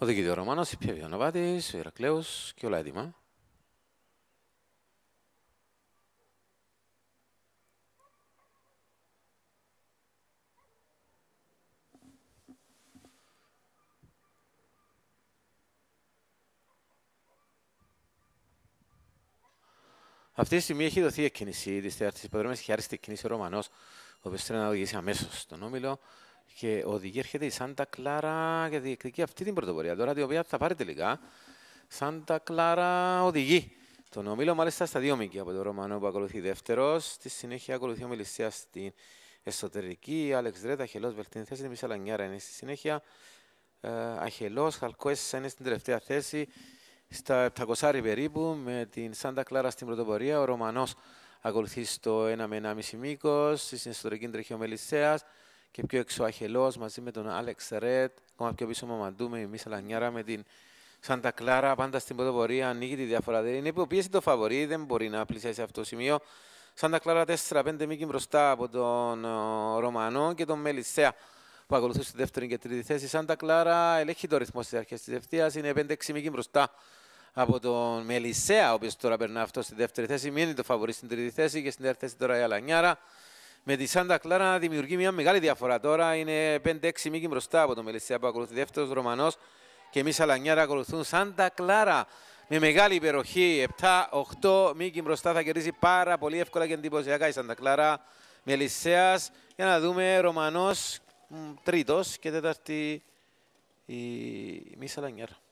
Οδηγείται ο Ρωμάνος, η Πιέβη ο Νοβάτης, ο Ηρακλέος και όλα έτοιμα. Αυτή τη στιγμή έχει δοθεί εκκίνηση της τέταρτης υποδρομής και άριστη κίνηση ο Ρωμανός, ο οποίος θέλει να οδηγήσει αμέσως στον όμιλο. Και οδηγεί έρχεται η Σάντα Κλάρα για διεκδικεί αυτή την πρωτοβουλία. Τώρα την οποία θα πάρει τελικά. Σάντα Κλάρα οδηγεί τον όμιλο, μάλιστα στα δύο μήκη από τον Ρωμανό που ακολουθεί δεύτερος. Στη συνέχεια ακολουθεί ο Μιλισσία στην εσωτερική. Άλεξ Δρέτα, Αχελός, βελτίνη θέση. Μισά Λανιάρα είναι στη συνέχεια. Ε, Αχελός, Χαλκόέσσα είναι στην τελευταία θέση στα 700 περίπου με την Σάντα Κλάρα στην πρωτοπορία. Ο Ρωμανός ακολουθεί στο 1 με 1,5 μήκος. Στην ιστορική τρέχει ο Μελισσέας και πιο έξω Αχελό μαζί με τον Άλεξ Ρετ. Ακόμα πιο πίσω Μαμαντού με η Μίσα Λανιάρα με την Σάντα Κλάρα. Πάντα στην πρωτοπορία ανοίγει τη διαφορά. Δεν είναι υποπίεση το φαβορή, δεν μπορεί να πλησιάσει αυτό το σημείο. Σάντα Κλάρα 4-5 μήκη μπροστά από τον Ρωμανό και τον Μελισσέα που ακολουθούν στη δεύτερη και τρίτη θέση. Σάντα Κλάρα ελέγχει το ρυθμό στις αρχές της ευθεία. Είναι 5-6 μήκη μπροστά από τον Μελισσέα, ο οποίος τώρα περνά αυτό στη δεύτερη θέση. Μείνει το φαβορή στην τρίτη θέση και στην τέταρτη θέση τώρα η Αλανιάρα. Με τη Σάντα Κλάρα να δημιουργεί μια μεγάλη διαφορά τώρα. Είναι 5-6 μήκη μπροστά από τον Μελισσέα που ακολουθεί δεύτερος Ρωμανός και εμείς Αλανιάρα ακολουθούν Σάντα Κλάρα με μεγάλη υπεροχή. 7-8 μήκη μπροστά θα κερδίσει πάρα πολύ εύκολα και εντυπωσιακά η Σάντα Κλάρα. Μελισσέα για να δούμε Ρωμανός τρίτος και τέταρτη η Μίσα Λανιάρα. Thank you.